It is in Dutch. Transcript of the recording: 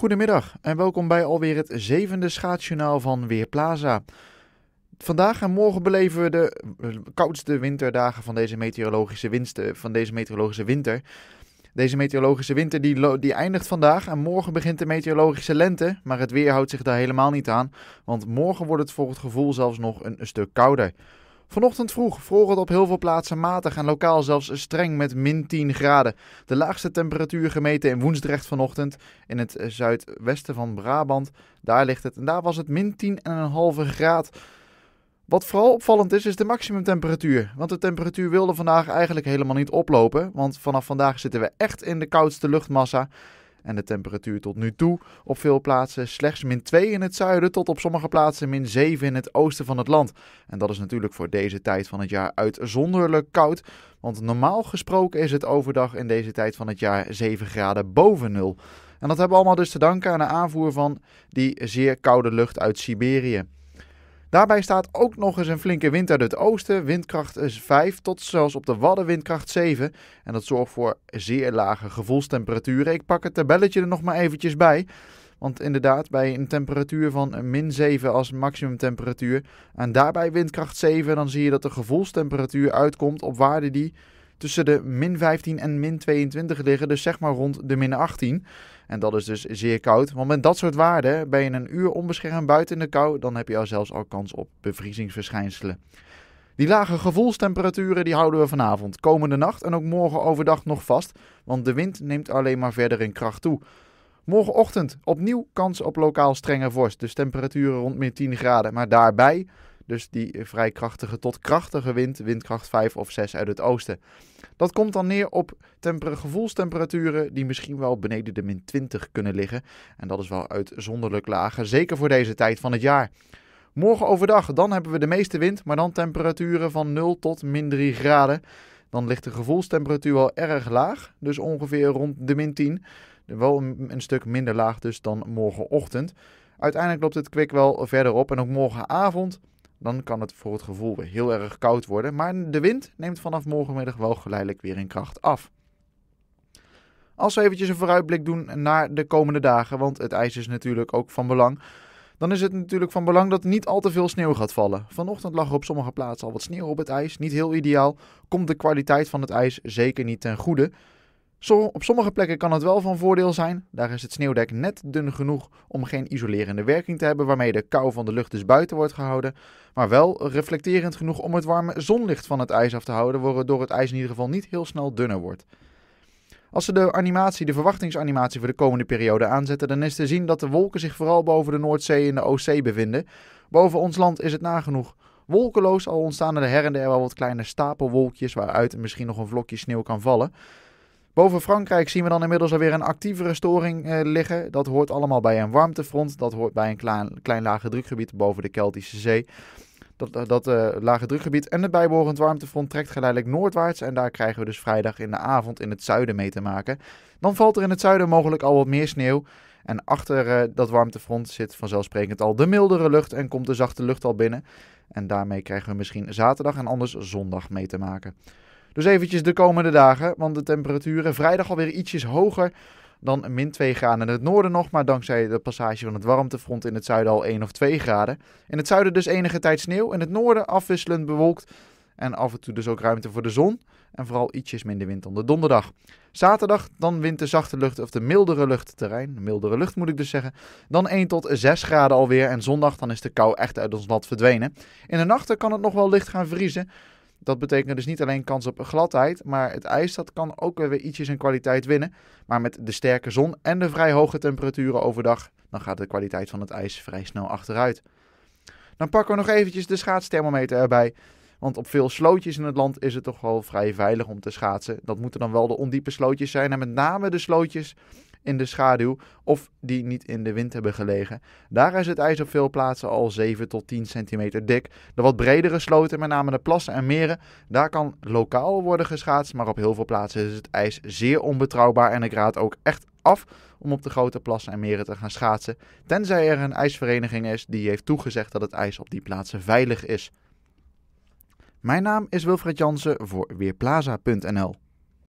Goedemiddag en welkom bij alweer het zevende schaatsjournaal van Weerplaza. Vandaag en morgen beleven we de koudste winterdagen van deze meteorologische, van deze meteorologische winter. Deze meteorologische winter die, die eindigt vandaag en morgen begint de meteorologische lente. Maar het weer houdt zich daar helemaal niet aan, want morgen wordt het voor het gevoel zelfs nog een, een stuk kouder. Vanochtend vroeg vroeg het op heel veel plaatsen matig en lokaal zelfs streng met min 10 graden. De laagste temperatuur gemeten in Woensdrecht vanochtend in het zuidwesten van Brabant. Daar ligt het en daar was het min 10,5 graad. Wat vooral opvallend is, is de maximumtemperatuur. Want de temperatuur wilde vandaag eigenlijk helemaal niet oplopen. Want vanaf vandaag zitten we echt in de koudste luchtmassa. En de temperatuur tot nu toe op veel plaatsen slechts min 2 in het zuiden tot op sommige plaatsen min 7 in het oosten van het land. En dat is natuurlijk voor deze tijd van het jaar uitzonderlijk koud. Want normaal gesproken is het overdag in deze tijd van het jaar 7 graden boven nul. En dat hebben we allemaal dus te danken aan de aanvoer van die zeer koude lucht uit Siberië. Daarbij staat ook nog eens een flinke wind uit het oosten. Windkracht is 5 tot zelfs op de Wadden windkracht 7. En dat zorgt voor zeer lage gevoelstemperaturen. Ik pak het tabelletje er nog maar eventjes bij. Want inderdaad, bij een temperatuur van min 7 als maximumtemperatuur en daarbij windkracht 7, dan zie je dat de gevoelstemperatuur uitkomt op waarden die tussen de min 15 en min 22 liggen. Dus zeg maar rond de min 18. En dat is dus zeer koud. Want met dat soort waarden ben je een uur onbeschermd buiten in de kou. Dan heb je al zelfs al kans op bevriezingsverschijnselen. Die lage gevoelstemperaturen die houden we vanavond, komende nacht en ook morgen overdag nog vast. Want de wind neemt alleen maar verder in kracht toe. Morgenochtend opnieuw kans op lokaal strenge vorst. Dus temperaturen rond min 10 graden. Maar daarbij dus die vrij krachtige tot krachtige wind, windkracht 5 of 6 uit het oosten. Dat komt dan neer op gevoelstemperaturen die misschien wel beneden de min 20 kunnen liggen. En dat is wel uitzonderlijk lager, zeker voor deze tijd van het jaar. Morgen overdag, dan hebben we de meeste wind, maar dan temperaturen van 0 tot min 3 graden. Dan ligt de gevoelstemperatuur wel erg laag, dus ongeveer rond de min 10. Wel een, een stuk minder laag dus dan morgenochtend. Uiteindelijk loopt het kwik wel verder op en ook morgenavond dan kan het voor het gevoel weer heel erg koud worden. Maar de wind neemt vanaf morgenmiddag wel geleidelijk weer in kracht af. Als we eventjes een vooruitblik doen naar de komende dagen, want het ijs is natuurlijk ook van belang. Dan is het natuurlijk van belang dat niet al te veel sneeuw gaat vallen. Vanochtend lag er op sommige plaatsen al wat sneeuw op het ijs. Niet heel ideaal. Komt de kwaliteit van het ijs zeker niet ten goede. Op sommige plekken kan het wel van voordeel zijn. Daar is het sneeuwdek net dun genoeg om geen isolerende werking te hebben, waarmee de kou van de lucht dus buiten wordt gehouden. Maar wel reflecterend genoeg om het warme zonlicht van het ijs af te houden, waardoor het ijs in ieder geval niet heel snel dunner wordt. Als we de animatie, de verwachtingsanimatie voor de komende periode aanzetten, dan is te zien dat de wolken zich vooral boven de Noordzee en de Oostzee bevinden. Boven ons land is het nagenoeg wolkeloos, al ontstaan er her en der wel wat kleine stapelwolkjes waaruit misschien nog een vlokje sneeuw kan vallen. Boven Frankrijk zien we dan inmiddels alweer een actievere storing eh, liggen. Dat hoort allemaal bij een warmtefront. Dat hoort bij een klein, klein lage drukgebied boven de Keltische Zee. Dat, eh, dat uh, lage drukgebied en het bijbehorend warmtefront trekt geleidelijk noordwaarts. En daar krijgen we dus vrijdag in de avond in het zuiden mee te maken. Dan valt er in het zuiden mogelijk al wat meer sneeuw. En achter dat warmtefront zit vanzelfsprekend al de mildere lucht en komt de zachte lucht al binnen. En daarmee krijgen we misschien zaterdag en anders zondag mee te maken. Dus eventjes de komende dagen, want de temperaturen vrijdag alweer ietsjes hoger dan min 2 graden in het noorden nog, maar dankzij de passage van het warmtefront in het zuiden al 1 of 2 graden. In het zuiden dus enige tijd sneeuw, in het noorden afwisselend bewolkt en af en toe dus ook ruimte voor de zon en vooral ietsjes minder wind dan de donderdag. Zaterdag dan wint de zachte lucht of de mildere luchtterrein, mildere lucht moet ik dus zeggen, dan 1 tot 6 graden alweer en zondag dan is de kou echt uit ons land verdwenen. In de nachten kan het nog wel licht gaan vriezen, dat betekent dus niet alleen kans op gladheid, maar het ijs dat kan ook weer ietsjes in kwaliteit winnen. Maar met de sterke zon en de vrij hoge temperaturen overdag, dan gaat de kwaliteit van het ijs vrij snel achteruit. Dan pakken we nog eventjes de schaatsthermometer erbij. Want op veel slootjes in het land is het toch wel vrij veilig om te schaatsen. Dat moeten dan wel de ondiepe slootjes zijn. En met name de slootjes in de schaduw of die niet in de wind hebben gelegen. Daar is het ijs op veel plaatsen al 7 tot 10 centimeter dik. De wat bredere sloten, met name de plassen en meren, daar kan lokaal worden geschaatst, maar op heel veel plaatsen is het ijs zeer onbetrouwbaar en ik raad ook echt af om op de grote plassen en meren te gaan schaatsen, tenzij er een ijsvereniging is die heeft toegezegd dat het ijs op die plaatsen veilig is. Mijn naam is Wilfred Jansen voor Weerplaza.nl